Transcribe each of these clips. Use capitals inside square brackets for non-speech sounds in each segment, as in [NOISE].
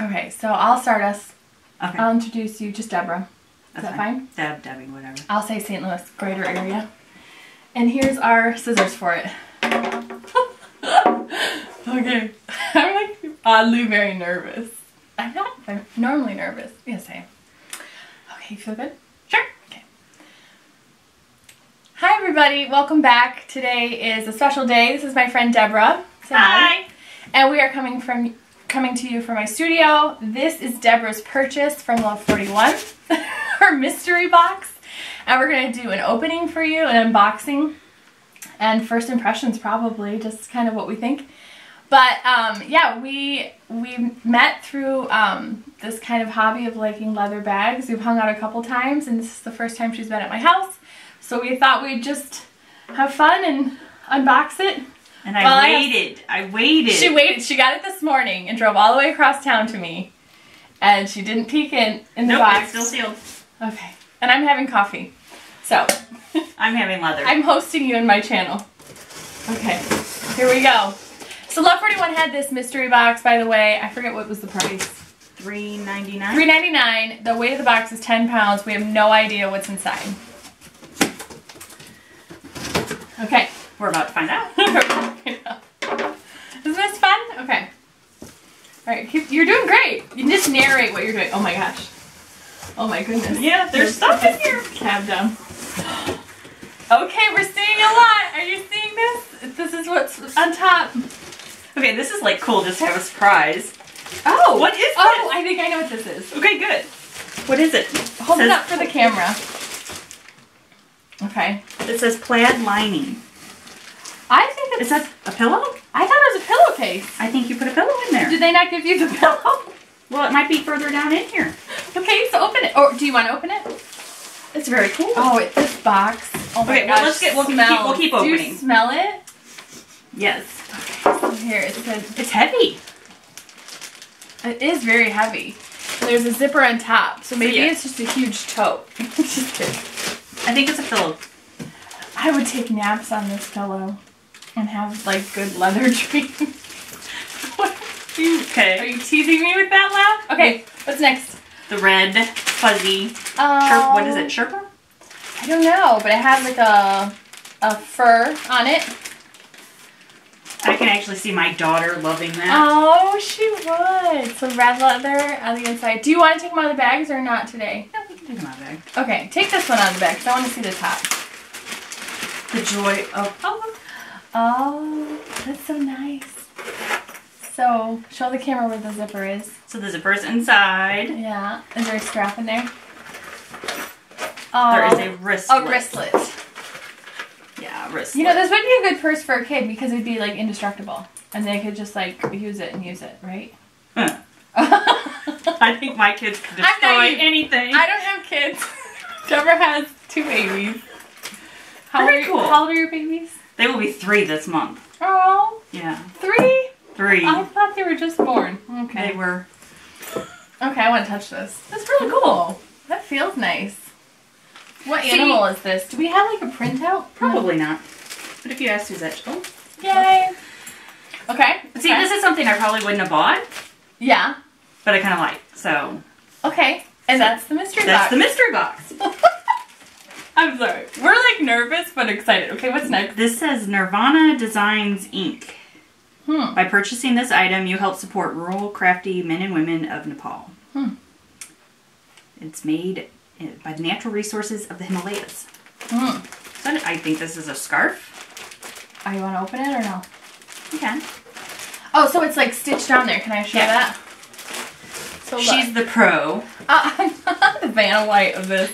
Okay, so I'll start us. Okay. I'll introduce you, just Deborah. Is that fine? Deb, Debbie, whatever. I'll say St. Louis greater area. And here's our scissors for it. [LAUGHS] okay. [LAUGHS] I'm like uh, oddly very nervous. I'm not I'm normally nervous. Yes, I am. Okay, you feel good? Sure. Okay. Hi everybody, welcome back. Today is a special day. This is my friend Deborah. Say And we are coming from coming to you from my studio. This is Deborah's purchase from Love 41, [LAUGHS] her mystery box. And we're going to do an opening for you, an unboxing, and first impressions probably, just kind of what we think. But um, yeah, we we met through um, this kind of hobby of liking leather bags. We've hung out a couple times, and this is the first time she's been at my house. So we thought we'd just have fun and unbox it And I Well, I- waited. I, waited. she waited. She got it this morning and drove all the way across town to me. And she didn't peek in, in the Nope, box. it's still sealed. Okay. And I'm having coffee. So, [LAUGHS] I'm having leather. I'm hosting you in my channel. Okay. Here we go. So Love 41 had this mystery box, by the way. I forget what was the price. Three ninety nine. $3.99. The weight of the box is 10 pounds. We have no idea what's inside. Okay. [LAUGHS] We're about to find out. Isn't this fun? Okay. Alright, keep, you're doing great. You just narrate what you're doing. Oh my gosh. Oh my goodness. Yeah, there's stuff in here. Cab down. Okay, we're seeing a lot. Are you seeing this? This is what's on top. Okay, this is like cool. Just to have a surprise. Oh! What is Oh, this? I think I know what this is. Okay, good. What is it? Hold it Says- up for the camera. Okay. It says plaid lining. I think it's. Is that a pillow? I thought it was a pillowcase. I think you put a pillow in there. Did they not give you the pillow? Well, it might be further down in here. Okay, so open it. Or do you want to open it? It's very cool. Oh, it's this box. Oh my Okay, well, let's get- we'll keep- we'll keep opening. Do you smell it? Yes. So here, it says It's heavy. it is very heavy. There's a zipper on top, so maybe yeah. it's just a huge tote. [LAUGHS] just kidding. I think it's a pillow. I would take naps on this pillow and have like good leather dreams. what? Are you, are you teasing me with that laugh? Okay, what's next? The red, fuzzy. Um, what is it? Sherpa? I don't know, but it has like a a fur on it. I can actually see my daughter loving that. Oh, she would. So red leather on the inside. Do you want to take them out of the bags or not today? No, we can take them out of there. Okay, take this one out of the bag because I want to see the top. The joy of. Oh, Oh, that's so nice. So, show the camera where the zipper is. so the zipper's inside. Yeah. Is there a strap in there? Oh, There is oh. a wristlet. a wristlet. Yeah, wristlet. You know, this would be a good purse for a kid because it'd be like indestructible. And they could just like use it and use it, right? Huh. I [LAUGHS] I think my kids can I'm destroy anything. don't have kids. [LAUGHS] Deborah has two babies. How Very are, cool. how old are your babies? They will be three this month. Oh, Yeah, three? three. I thought they were just born. Okay. They were. Okay, I want to touch this. That's really cool. That feels nice. What See- animal is this? Do we have like a printout? Probably not. But if you ask Suzette, oh. Yay. Okay. See, this is something I probably wouldn't have bought, Yeah. but I kind of like. So Okay. And that's the mystery that's box. the mystery box. [LAUGHS] I'm sorry. We're like nervous but excited. Okay, what's next? This says Nirvana Designs Inc. Hmm. By purchasing this item, you help support rural, crafty men and women of Nepal. Hmm. It's made uh, by the natural resources of the Himalayas. Hmm. So I think this is a scarf. Oh, you want to open it or no? You can. Oh, so it's like stitched down there. Can I show Yeah. that? So She's look. the pro. Uh, [LAUGHS] I'm the Vanna White of this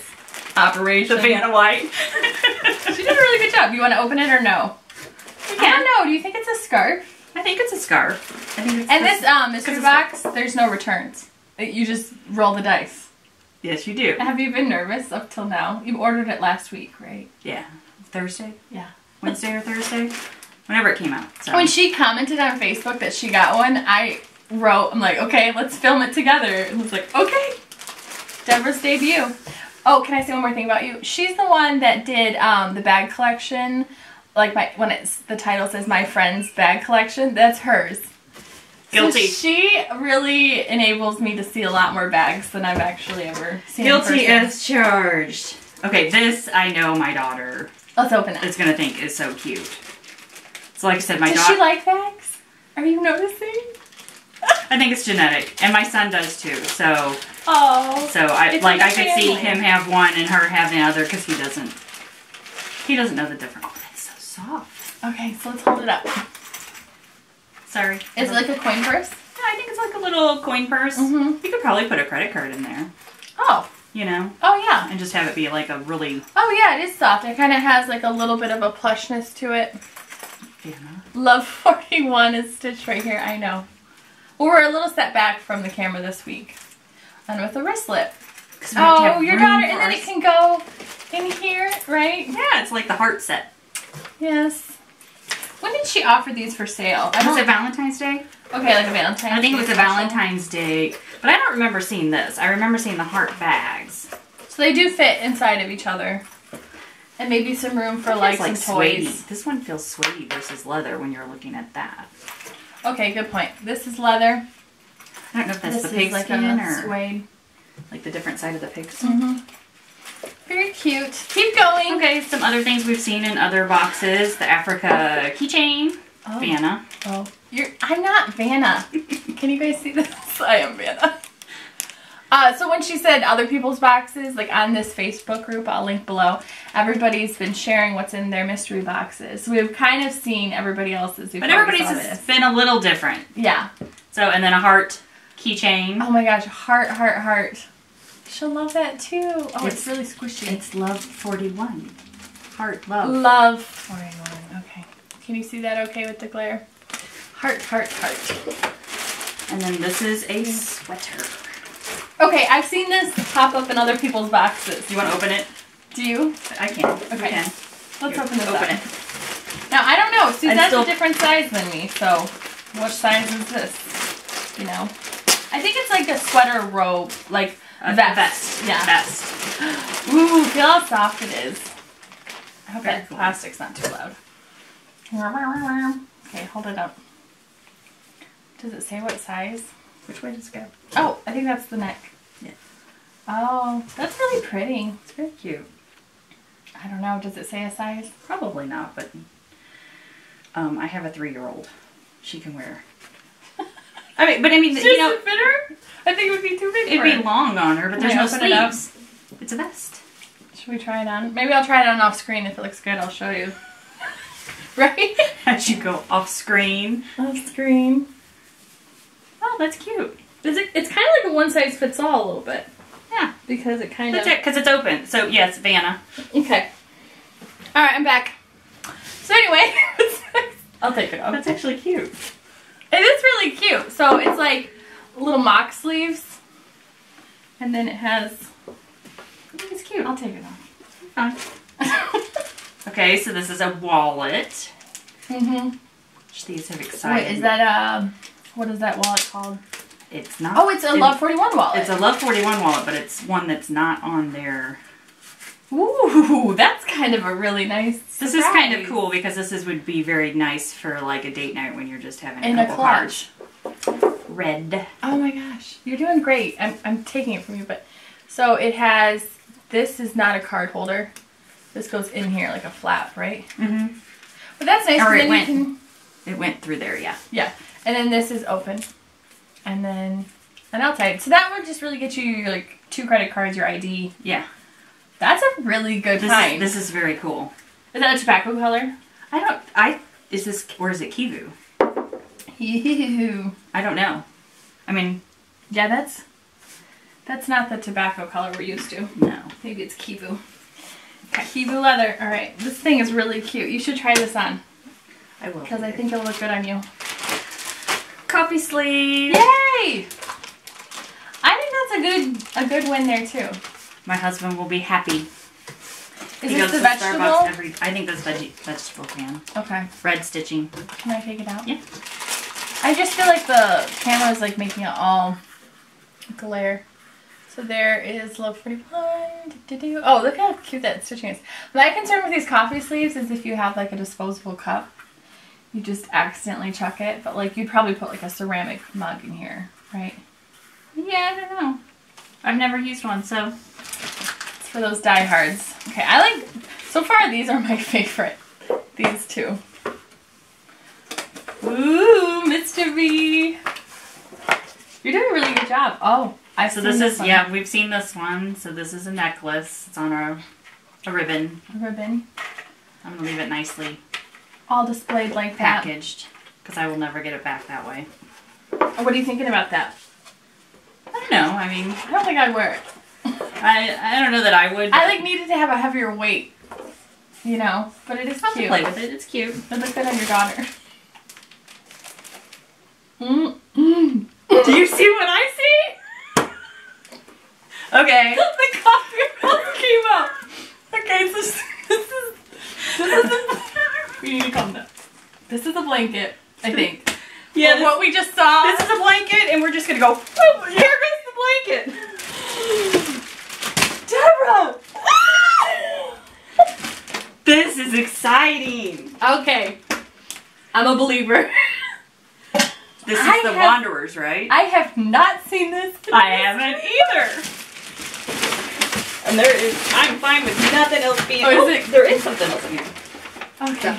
operation. White. [LAUGHS] She did a really good job. You want to open it or no? I don't know. Do you think it's a scarf? I think it's a scarf. I think it's And this um, mystery box, there's no returns. You just roll the dice. Yes, you do. Have you been nervous up till now? You ordered it last week, right? Yeah. Thursday? Yeah. Wednesday or Thursday? Whenever it came out. So. When she commented on Facebook that she got one, I wrote, I'm like, okay, let's film it together. And was like, okay. Deborah's debut. Oh, can I say one more thing about you? She's the one that did um, the bag collection. Like my when it's the title says my friend's bag collection, that's hers. Guilty. So she really enables me to see a lot more bags than I've actually ever seen. Guilty as charged. Okay, this I know my daughter Let's open it. it. is gonna think is so cute. So like I said, my Does daughter she like bags? Are you noticing? I think it's genetic. And my son does too. So Oh. so I like I could see him have one and her have the other because he doesn't he doesn't know the difference. Oh, that's so soft. Okay, so let's hold it up. Sorry. Is it like a coin purse? Yeah, I think it's like a little coin purse. Mhm. You could probably put a credit card in there, Oh. you know, Oh yeah. and just have it be like a really Oh yeah, it is soft. It kind of has like a little bit of a plushness to it. Love [LAUGHS] 41 is stitched right here. I know. Well, we're a little step back from the camera this week. And with a wristlet. 'Cause we have to Oh, your daughter, and then it can go in here, right? Yeah, it's like the heart set. Yes. When did she offer these for sale? I Was don't, it Valentine's Day? okay, like a Valentine's. I think it was a. Valentine's Day, but I don't remember seeing this. I remember seeing the heart bags. So they do fit inside of each other, and maybe some room for like, It's some suede. toys. This one feels suede versus leather when you're looking at that. Okay, good point. This is leather. I don't know if that's this the pig like skin or suede. like the different side of the pig skin. hmm Very cute. Keep going. Okay, some other things we've seen in other boxes. The Africa keychain. Oh. Vanna. Oh, you're. I'm not Vanna. [LAUGHS] Can you guys see this? [LAUGHS] I am Vanna. Uh, so when she said other people's boxes, like on this Facebook group, I'll link below, everybody's been sharing what's in their mystery boxes. So we've kind of seen everybody else's. But everybody's has been a little different. Yeah. So, and then a heart keychain. Oh my gosh, heart, heart, heart. She'll love that too. Oh, it's, It's- really squishy. It's Love 41. Heart Love. Love 41. Okay. Can you see that okay with the glare? Heart, heart, heart. And then this is a sweater. Okay, I've seen this pop up in other people's boxes. Do you want to open it? Do you? I can. Okay. Can. Let's Here, open this open up. it. Now, I don't know. Suzanne's still- a different size than me, so what size is this? You know? I think it's like a sweater robe, like A vest. vest. Yeah. Vest. Ooh, feel how soft it is. I hope Very that cool. plastic's not too loud. Okay, hold it up. Does it say what size? Which way does it go? Oh, I think that's the neck. Yeah. Oh, that's really pretty. It's very cute. I don't know. Does it say a size? Probably not, but um, I have a three-year-old. She can wear. I mean, but I mean, you know, fit her? I think it would be too big it'd be her. long on her, but there's no open it sleeves. It's a vest. Should we try it on? Maybe I'll try it on off screen. If it looks good, I'll show you. [LAUGHS] right? [LAUGHS] As you go off screen. Off screen. Oh, that's cute. Is it? It's kind of like a one size fits all a little bit Yeah, because it kind that's of. That's it, because it's open. So yes, Vanna. Okay. All right, I'm back. So anyway, [LAUGHS] I'll take it off. That's actually cute. It is really cute. So it's like little mock sleeves, and then it has. I think it's cute. I'll take it off. [LAUGHS] Okay, so this is a wallet. Mm-hmm. Which these have excited. Wait, is that uh, what is that wallet called? It's not. Oh, it's a Love Forty One wallet. It's a Love 41 wallet, but it's one that's not on there. Ooh, [LAUGHS] that's kind of a really nice. This is kind of cool because this is would be very nice for like a date night when you're just having a In a couple clutch. Red. Oh my gosh, you're doing great. I'm I'm taking it from you, but so it has. This is not a card holder. This goes in here like a flap, right? Mm-hmm. But that's nice. Or it then went- you can. It went through there, yeah. Yeah, and then this is open, and then an outside. So that would just really get you your like two credit cards, your ID. Yeah. That's a really good This is, this is very cool. is that a tobacco color? I don't. I is this or is it Kivu? Ew. I don't know. I mean, Yeah, that's that's not the tobacco color we're used to. no. Maybe it's Kivu. Kivu leather. All right, this thing is really cute. You should try this on I will. because I think it'll look good on you. coffee sleeve. Yay! I think that's a good a good win there too. My husband will be happy. Is he this goes the to vegetable? Starbucks every. I think that's veggie vegetable can. Okay. Red stitching. Can I take it out? Yeah. I just feel like the camera is like making it all glare. So there is Love 41. Do-do-do. Oh, look how cute that stitching is. My concern with these coffee sleeves is if you have like a disposable cup you just accidentally chuck it, but like you'd probably put like a ceramic mug in here, right? Yeah, I don't know. I've never used one, so it's for those diehards. Okay, I like. So far, these are my [LAUGHS] favorite. These two. Ooh, Mr. V. You're doing a really good job. Oh, I so this, this is one. yeah we've seen this one. So this is a necklace. It's on a a ribbon. A ribbon. I'm gonna leave it nicely. All displayed like packaged because I will never get it back that way. What are you thinking about that? I don't know. I mean, I don't think I'd wear it. I I don't know that I would. I like needed to have a heavier weight. You know, but it is I'll cute. play with it. It's cute. It looks good on your daughter. Mm -mm. Do you see what I see? Okay. [LAUGHS] the coffee came out. Okay, so [LAUGHS] this is this is a, [LAUGHS] we need to calm down. This is a blanket, I think. Yeah, this, what we just saw. This is a blanket, and we're just gonna go. Here goes the blanket. Deborah. [GASPS] this is exciting. Okay, I'm a believer. [LAUGHS] This is I the have, Wanderers, right? I have not seen this. I haven't either. And there is, I'm fine with nothing else being. Oh, is it? There is something else in here. Okay.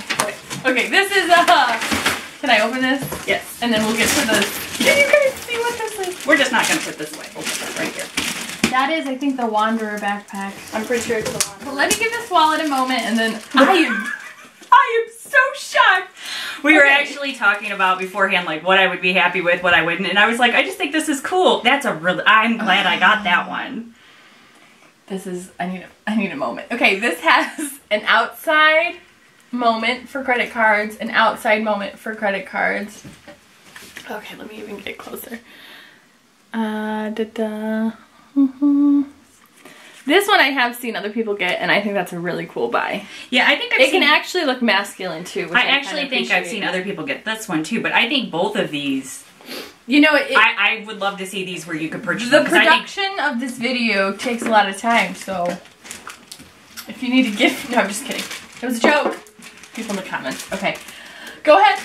Okay, this is a. uh. Can I open this? Yes. And then we'll get to the. Can you guys see what this is? We're just not gonna put this away. We'll put that right here. That is, I think, the Wanderer backpack. I'm pretty sure it's the Wanderer. Well, let me give this wallet a moment, and then [LAUGHS] I am, I am so shocked we were actually talking about beforehand, like what I would be happy with, what I wouldn't, and I was like, I just think this is cool. That's a really. I'm glad I got that one. This is. I need. A, I need a moment. Okay, this [LAUGHS] has an outside moment for credit cards, an outside moment for credit cards. Okay, let me even get closer. Uh, da da. Mm -hmm. This one I have seen other people get, and I think that's a really cool buy. Yeah, I think I've it seen, can actually look masculine too. I, I, actually think I've seen other people get this one too, but I think both of these. You know, it, I, I would love to see these where you could purchase the them. production think, of this video takes a lot of time, so if you need a gift, [LAUGHS] no, I'm just kidding. It was a joke. People in the comments. Okay, go ahead.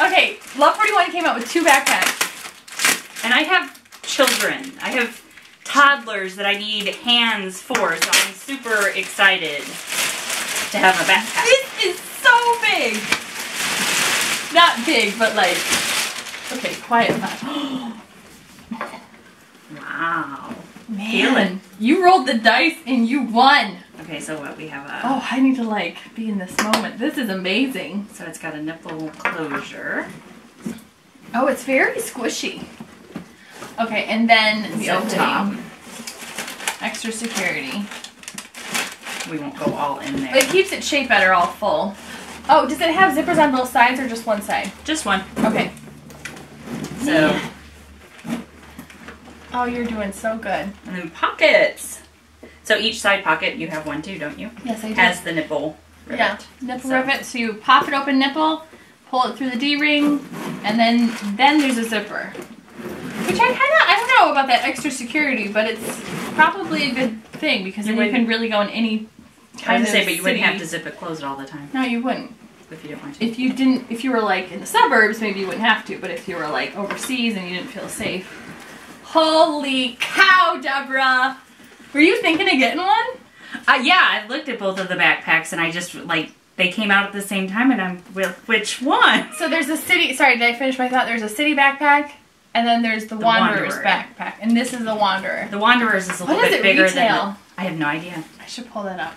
Okay, Love 41 came out with two backpacks, and I have children. I have toddlers that I need hands for, so I'm super excited to have a backpack. This is so big! Not big, but like, okay, quiet [GASPS] wow. Man, Feeling. you rolled the dice and you won. Okay, so what, we have a... Oh, I need to like be in this moment. This is amazing. So it's got a nipple closure. Oh, it's very squishy. Okay, and then the opening. Top. Extra security. We won't go all in there. But it keeps its shape better all full. Oh, does it have zippers on both sides or just one side? Just one. Okay. So. Yeah. Oh, you're doing so good. And then pockets. So each side pocket, you have one too, don't you? Yes, I do. Has the nipple rivet. Yeah, nipple so. rivet. So you pop it open nipple, pull it through the D-ring, and then then there's a zipper. Which I kind of, I don't know about that extra security, but it's probably a good thing because you then you can really go in any kind of say, but you wouldn't have to zip it closed all the time. No, you wouldn't. If you didn't want to. If you didn't, if you were like in the suburbs, maybe you wouldn't have to. But if you were like overseas and you didn't feel safe, holy cow, Deborah! Were you thinking of getting one? Uh, yeah, I looked at both of the backpacks and I just like they came out at the same time and I'm with which one? So there's a city. Sorry, did I finish my thought? There's a city backpack and then there's the, the Wanderer's Wanderer. backpack. And this is the Wanderer. The Wanderer's is a little bit bigger retail? than the, I have no idea. I should pull that up.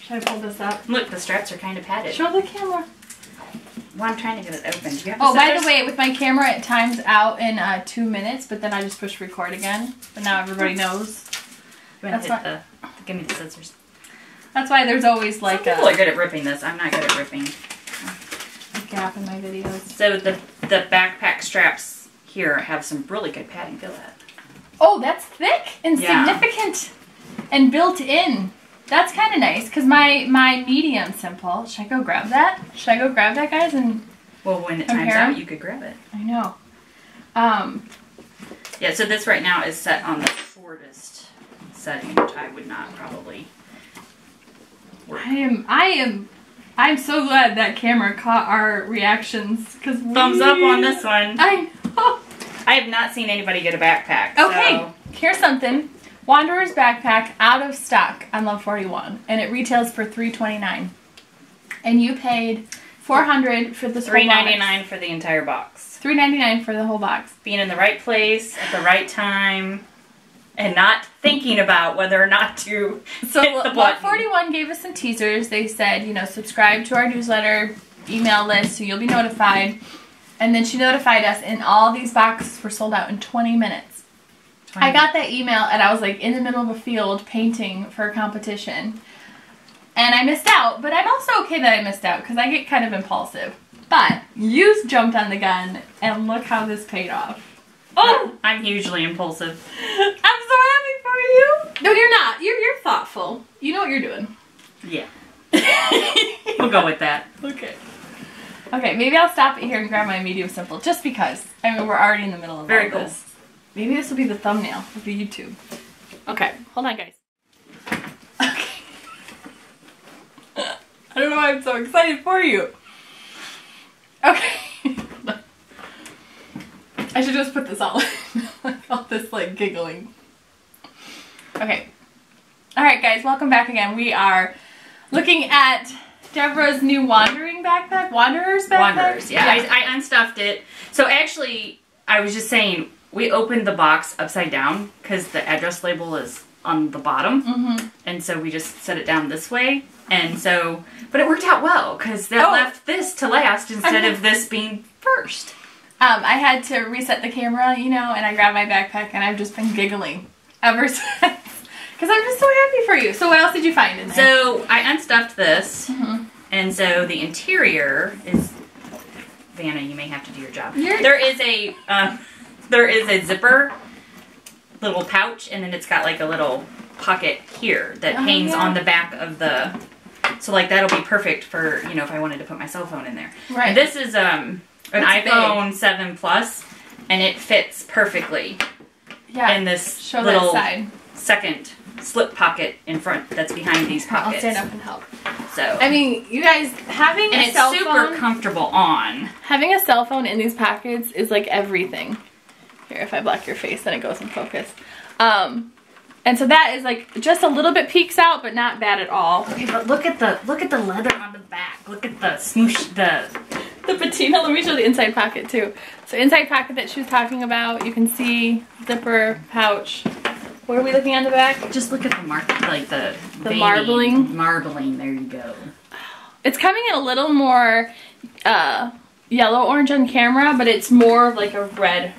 Should I pull this up? Look, the straps are kind of padded. Show the camera. Well, I'm trying to get it open. oh, by the way, with my camera, it times out in uh, two minutes, but then I just push record again. But now everybody knows. That's why. The, give me the scissors. That's why there's always like Some people a, are good at ripping this. I'm not good at ripping. A gap in my videos. So the the backpack straps here have some really good padding. Feel that. Oh, that's thick and yeah. significant and built in. That's kind of nice because my my medium simple. Should I go grab that? Should I go grab that, guys? And well, when it times out, you could grab it. I know. Um. Yeah. So this right now is set on the shortest setting, which I would not probably. Work. I am. I am I'm so glad that camera caught our reactions because thumbs up on this one. [LAUGHS] I know. I have not seen anybody get a backpack. Okay, so- here's something. Wanderer's backpack out of stock on Love 41, and it retails for 3.29, and you paid 400 for this Three whole box. ninety nine for the entire box. 3.99 for the whole box. Being in the right place at the right time, and not thinking about whether or not to So hit the Love button. 41 gave us some teasers. They said, you know, subscribe to our newsletter, email list, so you'll be notified. And then she notified us, and all these boxes were sold out in 20 minutes. I got that email, and I was like in the middle of a field painting for a competition. And I missed out, but I'm also okay that I missed out because I get kind of impulsive. But you jumped on the gun, and look how this paid off. Oh, I'm hugely impulsive. [LAUGHS] I'm so happy for you. No, you're not. You're you're thoughtful. You know what you're doing. Yeah, [LAUGHS] we'll go with that. Okay. Okay, maybe I'll stop it here and grab my medium simple, just because. I mean, we're already in the middle of Very all cool. this. Maybe this will be the thumbnail of the YouTube. Okay, hold on, guys. Okay. [LAUGHS] I don't know why I'm so excited for you. Okay. I should just put this all like all this like giggling. Okay. Alright guys, welcome back again. We are looking at Deborah's new wandering backpack. Wanderer's backpack? Wanderers, yeah. I, I unstuffed it. So actually, I was just saying, we opened the box upside down because the address label is on the bottom. Mhm. And so we just set it down this way. And so, but it worked out well because that Oh. left this to last instead of this being first. Um, I had to reset the camera, you know, and I grabbed my backpack and I've just been giggling ever [LAUGHS] since. Because I'm just so happy for you. So what else did you find in there? So I unstuffed this. Mhm. And so the interior is, Vanna, you may have to do your job. You're- There is a, um, there is a zipper little pouch, and then it's got like a little pocket here that Oh, hangs yeah. on the back of the. So like that'll be perfect for you know if I wanted to put my cell phone in there. Right. And this is um an That's iPhone Seven Plus, and it fits perfectly yeah. in this Show little second slip pocket in front that's behind these pockets. I'll stand up and help. So I mean, you guys having and a it's cell super phone, comfortable on. having a cell phone in these pockets is like everything. Here, if I block your face, then it goes in focus. Um, and so that is like just a little bit peeks out, but not bad at all. Okay, but look at the look at the leather on the back. Look at the smoosh the [LAUGHS] The patina, let me show the inside pocket too. So inside pocket that she was talking about, you can see zipper, pouch. What are we looking on the back? just look at the mark like the The marbling? marbling. There you go. It's coming in a little more uh, yellow orange on camera, but it's more of like a red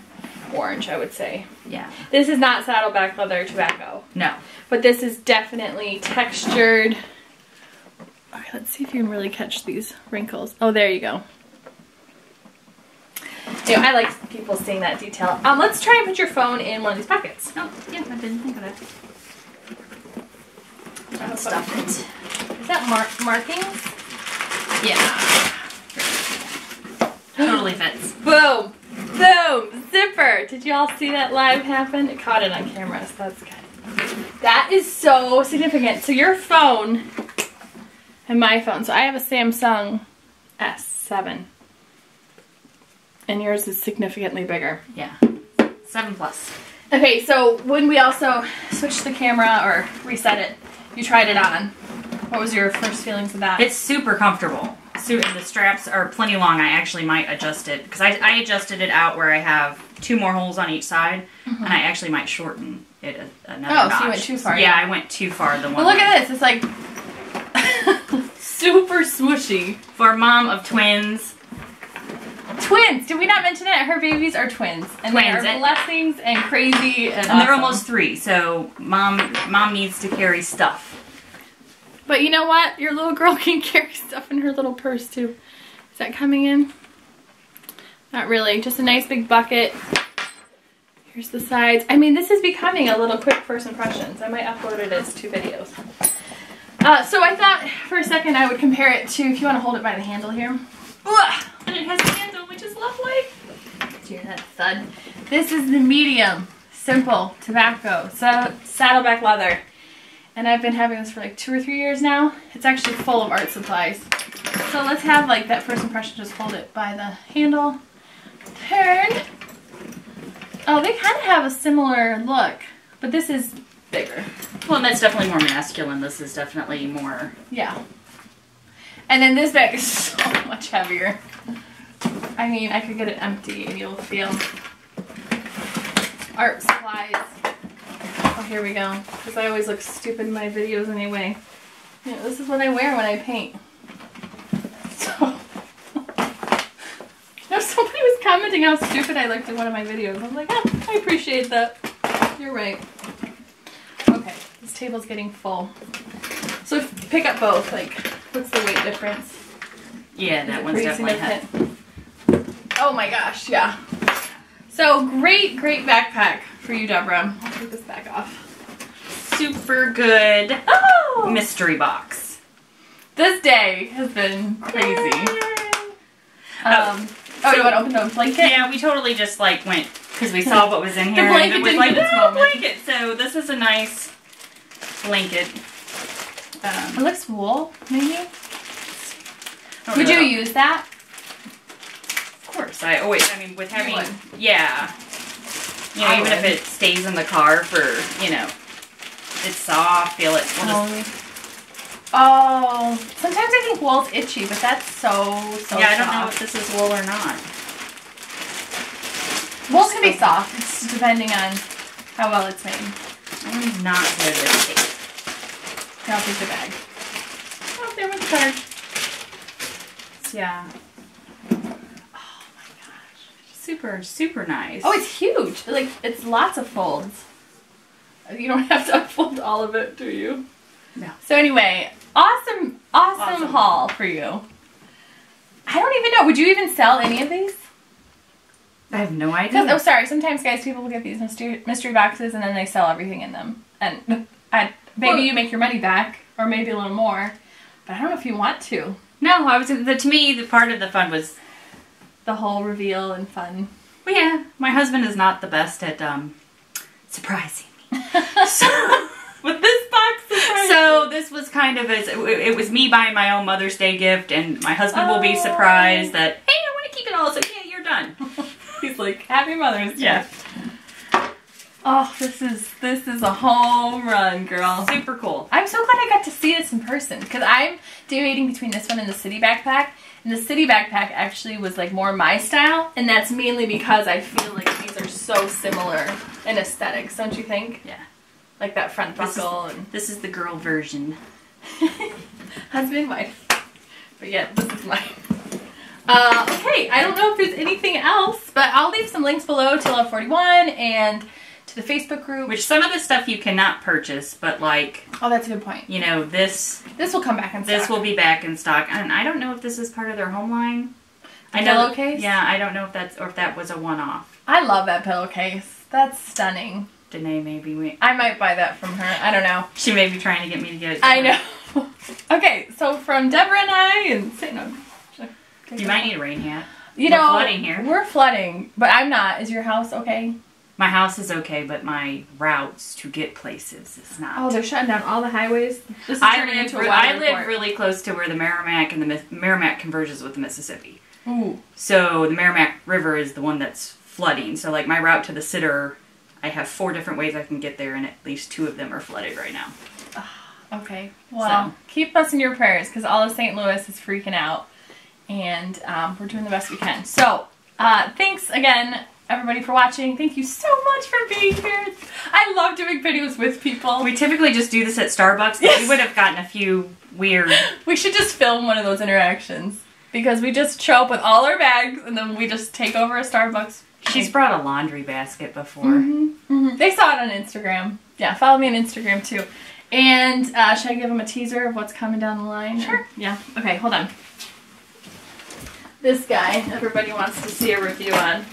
orange, I would say. Yeah. This is not saddleback leather tobacco, No. but this is definitely textured. Okay, let's see if you can really catch these wrinkles. Oh, there you go. I like people seeing that detail. Um, let's try and put your phone in one of these pockets. Oh yeah, I didn't think of that. Stuff it. Is that mar markings? Yeah. totally fits. Boom! Boom! Zipper! Did you all see that live happen? It caught it on camera, so that's good. That is so significant. So your phone and my phone. So I have a Samsung S7. And yours is significantly bigger. Yeah. Seven plus. Okay, so when we also switched the camera or reset it, you tried it on. What was your first feelings of that? It's super comfortable. So and the straps are plenty long. I actually might adjust it because I, I adjusted it out where I have two more holes on each side, mm-hmm. and I actually might shorten it another. Oh, notch. so you went too far, Yeah, yeah. I went too far. The one. but look at this. It's like [LAUGHS] super smushy. For mom of twins, Twins. Did we not mention it? Her babies are twins, and they Twins, are and- blessings and crazy and, and they're almost three. So mom, mom needs to carry stuff. But you know what? Your little girl [LAUGHS] can carry stuff in her little purse too. Is that coming in? Not really. Just a nice big bucket. Here's the sides. I mean, this is becoming a little quick first impressions. I might upload it as two videos. Uh, so I thought for a second I would compare it to, if you want to hold it by the handle here. Ugh, and it has a handle, lovely. You hear that thud? This is the medium, simple tobacco, so saddleback leather. And I've been having this for like two or three years now. It's actually full of art supplies. So let's have like that first impression, just hold it by the handle. Turn. Oh, they kind of have a similar look, but this is bigger. Well, that's definitely more masculine. This is definitely more. Yeah. And then this bag is [LAUGHS] so much heavier. I mean, I could get it empty and you'll feel art supplies. Oh, here we go. Because I always look stupid in my videos anyway. Yeah, this is what I wear when I paint. So, [LAUGHS] you know, somebody was commenting how stupid I looked in one of my videos. I was like, oh, I appreciate that. You're right. Okay, this table's getting full. So pick up both. Like, what's the weight difference? Yeah, that one's definitely heavy. Oh my gosh, yeah. So great, great backpack for you, Deborah. I'll take this back off. Super good Oh! mystery box. This day has been crazy. Um, oh, so- you want to open the blanket? Yeah, we totally just like went because we saw what was in here. the blanket and it was like "Oh, blanket. So this is a nice blanket. It Um, looks wool, maybe? Would know. you use that? Course, I always. I mean, with having, would. yeah. You know, I even if it stays in the car for, you know, it's soft. Feel it. We'll just, Oh, sometimes I think wool's itchy, but that's so, so yeah, I don't know if this is wool or not. Wool can be soft, it's depending on how well it's made. I'm not good at tape. I'll take the bag. Oh, there was the card. Yeah. Super, super nice. Oh, it's huge. Like, it's lots of folds. You don't have to [LAUGHS] unfold all of it, do you? No. So anyway, awesome, awesome, Awesome. haul for you. I don't even know. Would you even sell any of these? I have no idea. oh, sorry. Sometimes guys, people will get these mystery, mystery boxes and then they sell everything in them, and [LAUGHS] I, maybe Well- you make your money back or maybe a little more. But I don't know if you want to. No, I was. The, to me, the part of the fun was, The whole reveal and fun. well, yeah, my husband is not the best at um, surprising me. [LAUGHS] so, With this box, surprise. so this was kind of as it, it was me buying my own Mother's Day gift, and my husband will be Oh. surprised that hey, I want to keep it all. So yeah, you're done. [LAUGHS] He's like, Happy Mother's Day. Yeah. Oh, this is this is a home run, girl. Super cool. I'm so glad I got to see this in person because I'm debating between this one and the city backpack. And the city backpack actually was like more my style, and that's mainly because I feel like these are so similar in aesthetics, don't you think? Yeah. Like that front This is- buckle and This is the girl version. [LAUGHS] husband wife. But yeah, this is mine. [LAUGHS] Uh, okay, I don't know if there's anything else, but I'll leave some links below to Love 41 and to the Facebook group. Which some of the stuff you cannot purchase, but like oh, that's a good point. you know this This will come back in stock. this will be back in stock, and I don't know if this is part of their home line. I know. pillowcase? Yeah, I don't know if that's or if that was a one off. I love that pillowcase. That's stunning. Danae maybe we I might buy that from her. I don't know. she may be trying to get me to get it. I know. [LAUGHS] okay, so from Deborah and I, and say no. You might need a rain hat. You we're know, flooding here. We're flooding, but I'm not. Is your house okay? My house is okay, but my routes to get places is not. Oh, they're shutting down all the highways. This is I turning live, into a I live report. really close to where the Meramec and the Meramec converges with the Mississippi. Ooh. So the Meramec River is the one that's flooding. So like my route to the sitter, I have four different ways I can get there, and at least two of them are flooded right now. Okay. Well, So. keep us in your prayers because all of St. Louis is freaking out, and um, we're doing the best we can. So, uh, thanks again, everybody, for watching. Thank you so much for being here. I love doing videos with people. We typically just do this at Starbucks, but we would have gotten a few weird. [LAUGHS] We should just film one of those interactions because we just show up with all our bags and then we just take over a Starbucks. She's brought a laundry basket before. Mhm. They saw it on Instagram. Yeah, follow me on Instagram too. And uh, should I give them a teaser of what's coming down the line? Sure. Yeah. Okay, hold on. This guy, everybody wants to see a review on.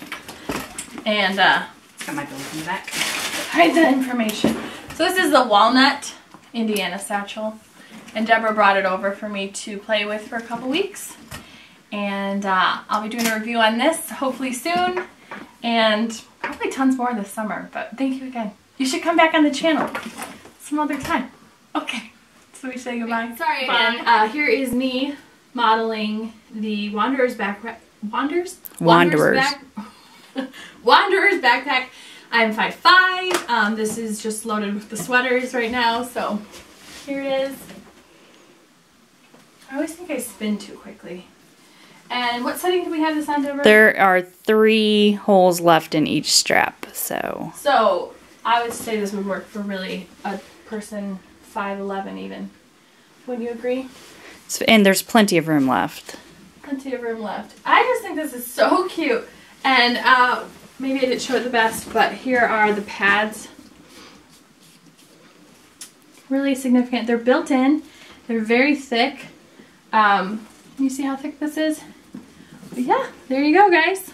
And uh, It's got my bills in the back. hide the information. So this is the Walnut Indiana satchel. And Deborah brought it over for me to play with for a couple weeks. And uh, I'll be doing a review on this hopefully soon. And probably tons more this summer. But thank you again. You should come back on the channel some other time. Okay. So we say goodbye. Sorry Bye. again. Uh, here is me modeling the Wanderer's backpack. Wanderers. Wanderers. back, [LAUGHS] Wanderer's backpack. I'm 5'5". Um, this is just loaded with the sweaters right now, so here it is. I always think I spin too quickly. And what setting do we have this on, Deborah? There are three holes left in each strap, so. So I would say this would work for really a person 5'11 even. Wouldn't you agree? so. And there's plenty of room left. Plenty of room left. I just think this is so cute. And uh, maybe I didn't show it the best, but here are the pads. Really significant. They're built in. They're very thick. Um, you see how thick this is? But yeah, there you go, guys.